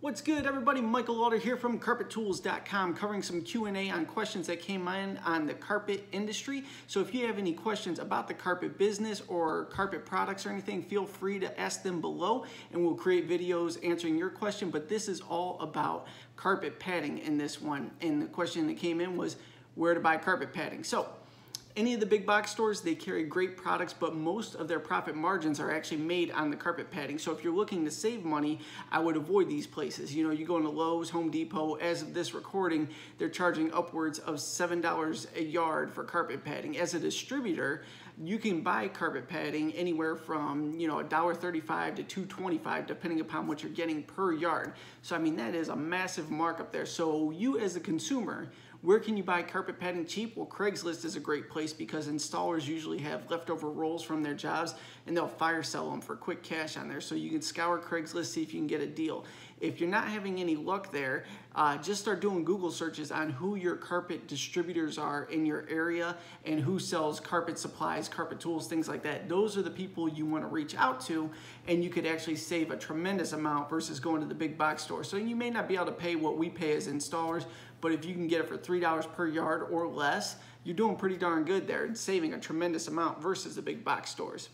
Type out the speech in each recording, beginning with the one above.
What's good everybody? Michael Lauder here from carpettoolz.com covering some Q&A on questions that came in on the carpet industry. So if you have any questions about the carpet business or carpet products or anything, feel free to ask them below and we'll create videos answering your question. But this is all about carpet padding in this one. And the question that came in was where to buy carpet padding. So any of the big box stores, they carry great products, but most of their profit margins are actually made on the carpet padding. So if you're looking to save money, I would avoid these places. You know, you go into Lowe's, Home Depot, as of this recording, they're charging upwards of $7 a yard for carpet padding. As a distributor, you can buy carpet padding anywhere from, you know, $1.35 to $2.25, depending upon what you're getting per yard. So, I mean, that is a massive markup there. So you as a consumer, where can you buy carpet padding cheap? Well, Craigslist is a great place because installers usually have leftover rolls from their jobs and they'll fire sell them for quick cash on there. So you can scour Craigslist, see if you can get a deal. If you're not having any luck there, uh, just start doing Google searches on who your carpet distributors are in your area and who sells carpet supplies, carpet tools, things like that. Those are the people you want to reach out to and you could actually save a tremendous amount versus going to the big box store. So you may not be able to pay what we pay as installers, but if you can get it for $3 per yard or less, you're doing pretty darn good there and saving a tremendous amount versus the big box stores.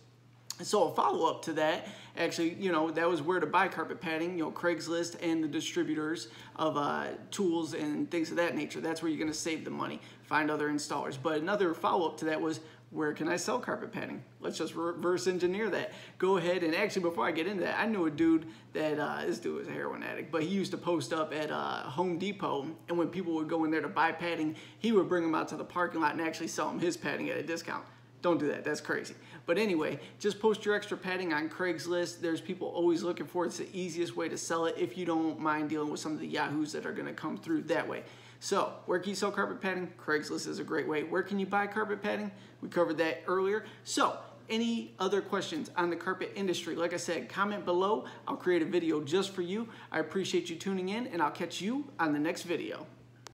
So a follow-up to that, actually, you know, that was where to buy carpet padding, you know, Craigslist and the distributors of uh, tools and things of that nature. That's where you're gonna save the money, find other installers. But another follow-up to that was, where can I sell carpet padding? Let's just reverse engineer that. Go ahead and actually, before I get into that, I knew a dude that, uh, this dude was a heroin addict, but he used to post up at uh, Home Depot, and when people would go in there to buy padding, he would bring them out to the parking lot and actually sell them his padding at a discount. Don't do that, that's crazy. But anyway, just post your extra padding on Craigslist. There's people always looking for it. It's the easiest way to sell it if you don't mind dealing with some of the yahoos that are gonna come through that way. So, where can you sell carpet padding? Craigslist is a great way. Where can you buy carpet padding? We covered that earlier. So, any other questions on the carpet industry, like I said, comment below. I'll create a video just for you. I appreciate you tuning in, and I'll catch you on the next video.